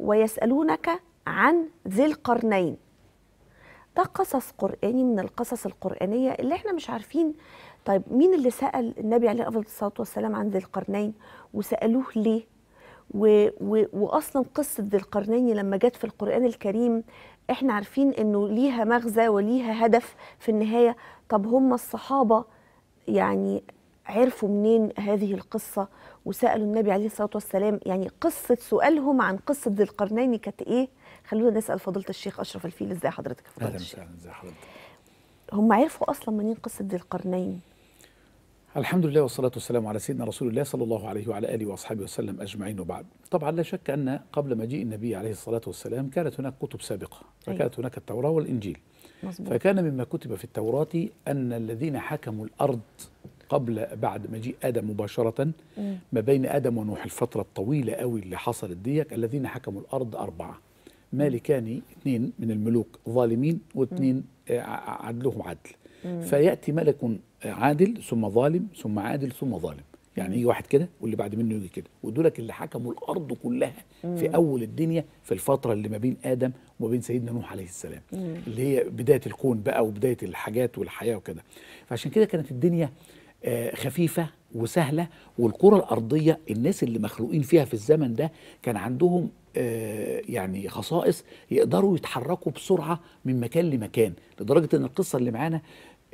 ويسألونك عن ذي القرنين. ده قصص قرآني من القصص القرآنية اللي إحنا مش عارفين. طيب مين اللي سأل النبي عليه أفضل الصلاة والسلام عن ذي القرنين؟ وسألوه ليه؟ و و وأصلا قصة ذي القرنين لما جت في القرآن الكريم إحنا عارفين إنه ليها مغزى وليها هدف في النهاية. طب هم الصحابة يعني عرفوا منين هذه القصة وسألوا النبي عليه الصلاة والسلام يعني قصة سؤالهم عن قصة ذي القرنين كانت إيه؟ خلونا نسأل فضيلة الشيخ أشرف الفيل إزاي حضرتك يا فضيلة الشيخ؟ وسهلا ازي حضرتك هم عرفوا أصلا منين قصة ذي القرنين؟ الحمد لله والصلاة والسلام على سيدنا رسول الله صلى الله عليه وعلى آله وأصحابه وسلم أجمعين وبعد طبعا لا شك أن قبل مجيء النبي عليه الصلاة والسلام كانت هناك كتب سابقة فكانت هناك التوراة والإنجيل مظبوط فكان مما كتب في التوراة أن الذين حكموا الأرض قبل بعد مجيء آدم مباشرة. ما بين آدم ونوح الفترة الطويلة قوي اللي حصلت ديك الذين حكموا الأرض أربعة. مالكان اثنين من الملوك ظالمين واثنين آه، عدلهم عدل. فيأتي ملك عادل ثم ظالم ثم عادل ثم ظالم. يعني يجي واحد كده واللي بعد منه يجي كده. ودولك اللي حكموا الأرض كلها في أول الدنيا في الفترة اللي ما بين آدم وما بين سيدنا نوح عليه السلام. اللي هي بداية الكون بقى وبداية الحاجات والحياة وكده. فعشان كده كانت الدنيا آه، خفيفة وسهلة. والكرة الأرضية الناس اللي مخلوقين فيها في الزمن ده كان عندهم آه، يعني خصائص يقدروا يتحركوا بسرعة من مكان لمكان لدرجة إن القصة اللي معانا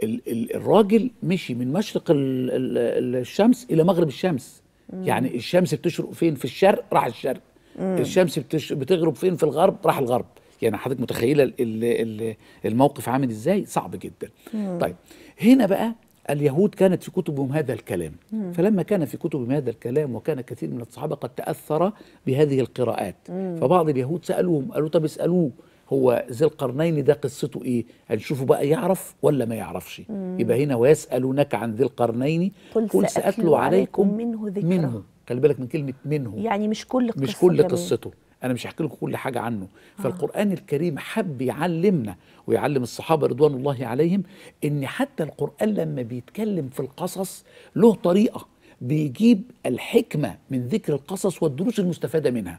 ال- ال- الراجل مشي من مشرق ال- ال- الشمس إلى مغرب الشمس. يعني الشمس بتشرق فين؟ في الشرق راح الشرق. الشمس بتش بتغرب فين؟ في الغرب راح الغرب. يعني حضرتك متخيلة ال- ال- ال- الموقف عامل إزاي؟ صعب جدا. طيب هنا بقى اليهود كانت في كتبهم هذا الكلام. فلما كان في كتبهم هذا الكلام وكان كثير من الصحابة قد تأثر بهذه القراءات. فبعض اليهود سألوهم قالوا طب اسألوه هو ذي القرنين ده قصته إيه؟ هنشوفه بقى يعرف ولا ما يعرفش. يبقى هنا ويسألونك عن ذي القرنين قل قل سأتلو سأتلو عليكم منه ذكرى. منه. خلي بالك من كلمة منه. يعني مش كل قصة مش كل. قصته. أنا مش هحكي لكم كل حاجة عنه. فالقرآن الكريم حب يعلمنا ويعلم الصحابة رضوان الله عليهم إن حتى القرآن لما بيتكلم في القصص له طريقة بيجيب الحكمة من ذكر القصص والدروس المستفادة منها.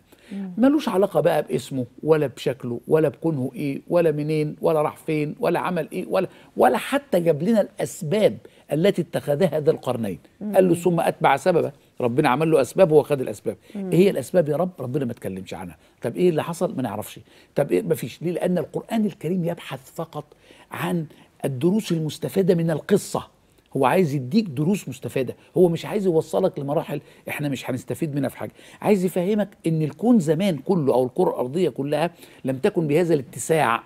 ملوش علاقة بقى باسمه ولا بشكله ولا بكونه إيه ولا منين ولا راح فين ولا عمل إيه ولا ولا حتى جاب لنا الأسباب التي اتخذها ذا القرنين. قال له ثم أتبع سببا. ربنا عمل له أسباب وهو خد الأسباب. إيه هي الأسباب يا رب؟ ربنا ما اتكلمش عنها. طب إيه اللي حصل؟ ما نعرفش. طب إيه؟ ما فيش. ليه؟ لأن القرآن الكريم يبحث فقط عن الدروس المستفادة من القصة. هو عايز يديك دروس مستفادة. هو مش عايز يوصلك لمراحل إحنا مش هنستفيد منها في حاجة. عايز يفهمك إن الكون زمان كله أو الكرة الأرضية كلها لم تكن بهذا الاتساع.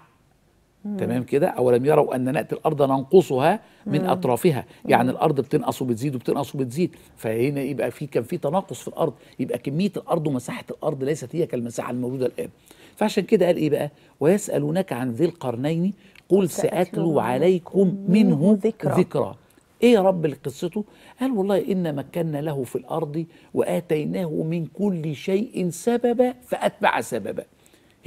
تمام كده؟ اولم يروا أن نأتي الأرض ننقصها من أطرافها. يعني الأرض بتنقص وبتزيد وبتنقص وبتزيد. فهنا يبقى في كان في تناقص في الأرض. يبقى كمية الأرض ومساحة الأرض ليست هي كالمساحة الموجودة الآن. فعشان كده قال إيه بقى؟ ويسألونك عن ذي القرنين قل سأتلو عليكم منه ذكرى. ذكرى. إيه يا رب اللي قصته؟ قال والله إن مكنا له في الأرض وآتيناه من كل شيء سببا فأتبع سببا.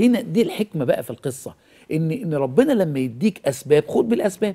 هنا دي الحكمة بقى في القصة ان إن ربنا لما يديك أسباب خد بالأسباب.